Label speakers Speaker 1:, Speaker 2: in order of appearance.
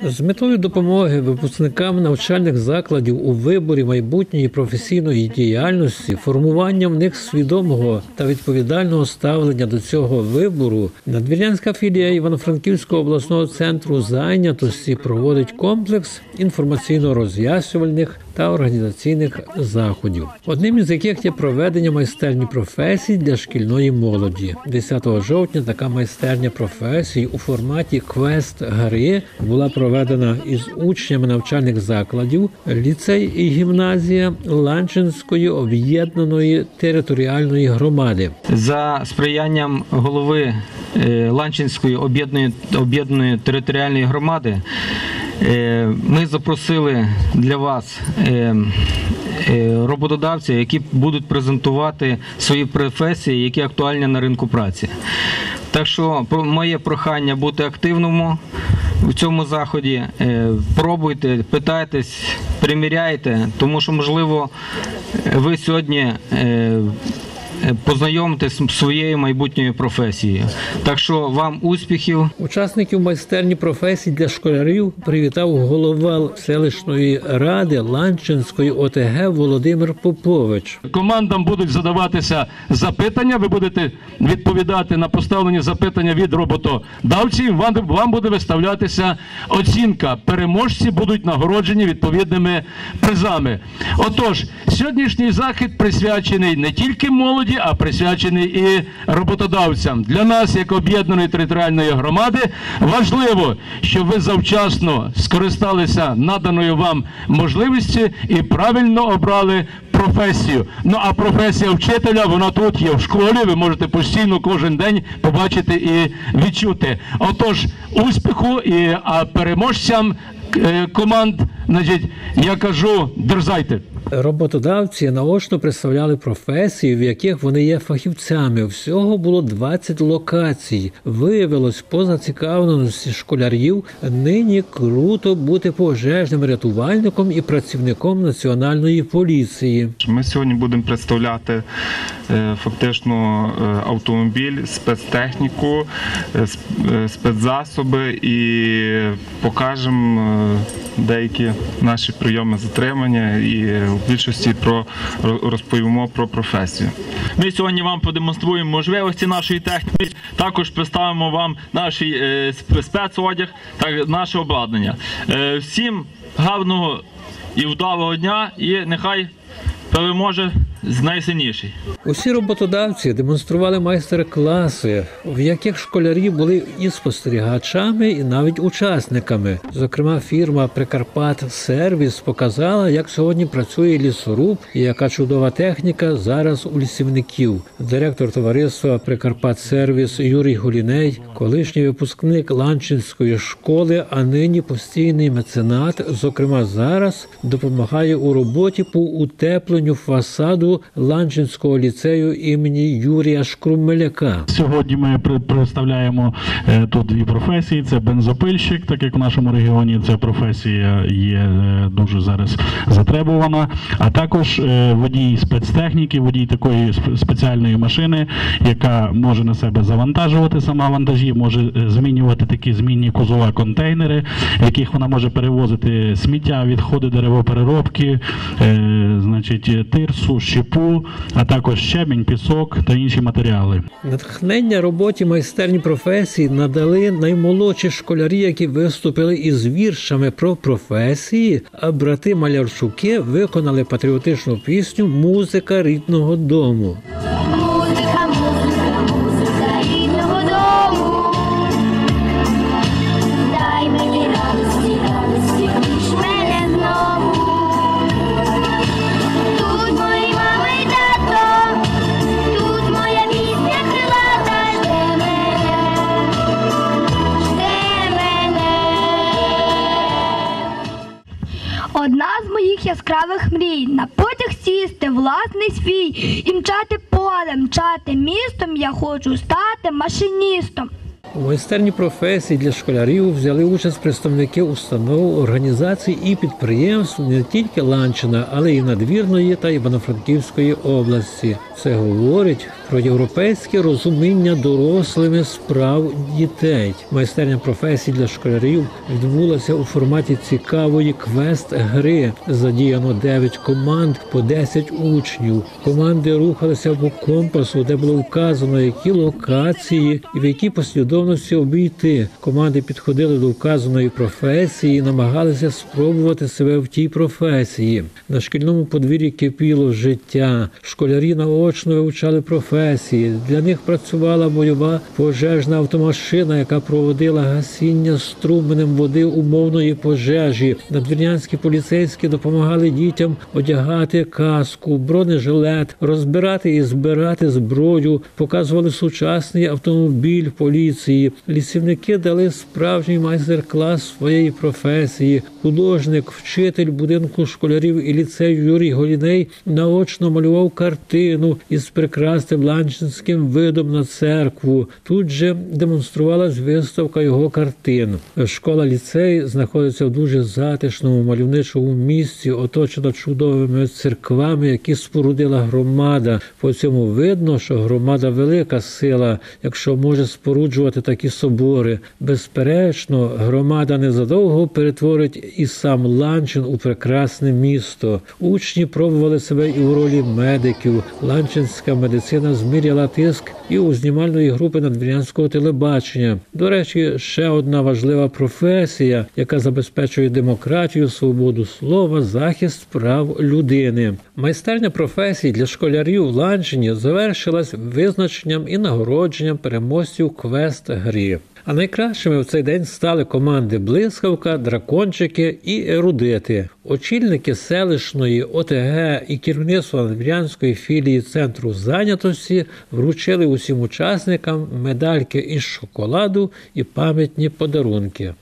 Speaker 1: З метою допомоги випускникам навчальних закладів у виборі майбутньої професійної діяльності, формування в них свідомого та відповідального ставлення до цього вибору, надвірнянська філія Івано-Франківського обласного центру зайнятості проводить комплекс інформаційно-роз'яснювальних та організаційних заходів, одним із яких є проведення майстерні професій для шкільної молоді. 10 жовтня така майстерня професій у форматі квест гри була проведена із учнями навчальних закладів ліцей і гімназія Ланчинської об'єднаної територіальної громади.
Speaker 2: за сприянням голови е, Ланчинської об'єднаної об'єднаної територіальної громади. е, Ми запросили для вас е, роботодавців, які будуть презентувати свої професії, які актуальні на ринку праці. Так що моє прохання бути активному в цьому заході. Е, Пробуйте, питайтесь, приміряйте, тому що можливо ви сьогодні. Е, Познайомитись з своєю майбутньою професією. Так що вам успіхів,
Speaker 1: Учасників майстерні професій для школярів привітав голова селищної ради Ланчинської ОТГ Володимир Попович.
Speaker 3: Командам будуть задаватися запитання. Ви будете відповідати на поставлені запитання від роботодавців. Вам, вам буде виставлятися оцінка. Переможці будуть нагороджені відповідними призами. Отож, сьогоднішній захід присвячений не тільки молоді, а присвячений і роботодавцям. Для нас, як об'єднаної територіальної громади, важливо, щоб ви завчасно скористалися наданою вам можливістю і правильно обрали професію. Ну а професія вчителя, вона тут є в школі. Ви можете постійно кожен день побачити і відчути. Отож, успіху і а переможцям е, команд, значить, я кажу, дерзайте.
Speaker 1: Роботодавці наочно представляли професії, в яких вони є фахівцями. Всього було 20 локацій. Виявилось по зацікавленості школярів. Нині круто бути пожежним рятувальником і працівником національної поліції.
Speaker 4: Ми сьогодні будемо представляти е, фактично е, автомобіль, спецтехніку, е, сп- спецзасоби і покажемо деякі наші прийоми затримання і більшості про розповімо про професію.
Speaker 5: Ми сьогодні вам продемонструємо можливості нашої техніки. Також представимо вам наш е, спецодяг та наше обладнання. Е, всім гарного і вдалого дня, і нехай переможе найсильніший.
Speaker 1: Усі роботодавці демонстрували майстер-класи, в яких школярі були і спостерігачами, і навіть учасниками. Зокрема, фірма Прикарпат Сервіс показала, як сьогодні працює лісоруб і яка чудова техніка зараз у лісівників. Директор товариства Прикарпат Сервіс Юрій Гуліней, колишній випускник Ланчинської школи, а нині постійний меценат. Зокрема, зараз допомагає у роботі по утепленню фасаду Ланчинського ліцею імені Юрія Шкрумеляка.
Speaker 6: Сьогодні ми представляємо е, тут дві професії: це бензопильщик, так як в нашому регіоні ця професія є е, дуже зараз затребувана. А також е, водій спецтехніки, водій такої спеціальної машини, яка може на себе завантажувати сама вантажі, може змінювати такі змінні кузова контейнери, в яких вона може перевозити сміття, відходи деревопереробки, значить, тирсу, щепу, а також щебінь, пісок та інші матеріали.
Speaker 1: Натхнення роботі майстерні професії надали наймолодші школярі, які виступили із віршами про професії. А брати Малярчуки виконали патріотичну пісню Музика рідного дому.
Speaker 7: Яскравих мрій на потяг сісти власний свій і мчати полем, мчати містом. Я хочу стати машиністом.
Speaker 1: У майстерні професій для школярів взяли участь представники установ, організацій і підприємств не тільки Ланчина, але й надвірної та Івано-Франківської області. Це говорить про європейське розуміння дорослими справ дітей. Майстерня професій для школярів відбулася у форматі цікавої квест-гри. Задіяно 9 команд по 10 учнів. Команди рухалися по компасу, де було вказано, які локації і в якій послідовності обійти. Команди підходили до вказаної професії, і намагалися спробувати себе в тій професії. На шкільному подвір'ї кипіло життя. Школярі наочно вивчали професії. Для них працювала бойова пожежна автомашина, яка проводила гасіння струменем води умовної пожежі. Надвірнянські поліцейські допомагали дітям одягати каску, бронежилет, розбирати і збирати зброю, показували сучасний автомобіль поліції. Лісівники дали справжній майстер-клас своєї професії. Художник, вчитель будинку школярів і ліцею Юрій Голіней наочно малював картину із прекрасним ланчинським видом на церкву. Тут же демонструвалась виставка його картин. Школа ліцей знаходиться в дуже затишному мальовничому місці, оточена чудовими церквами, які спорудила громада. По цьому видно, що громада велика сила, якщо може споруджувати такі собори. Безперечно, громада незадовго перетворить і сам Ланчин у прекрасне місто. Учні пробували себе і у ролі медиків. Ланчинська медицина зміряла тиск і у знімальної групи надвірнянського телебачення. До речі, ще одна важлива професія, яка забезпечує демократію, свободу слова, захист прав людини. Майстерня професій для школярів в Ланчині завершилась визначенням і нагородженням переможців квест гри. А найкращими в цей день стали команди Блискавка, Дракончики і Ерудити. Очільники селищної ОТГ і керівництво Надвірянської філії центру зайнятості вручили усім учасникам медальки із шоколаду і пам'ятні подарунки.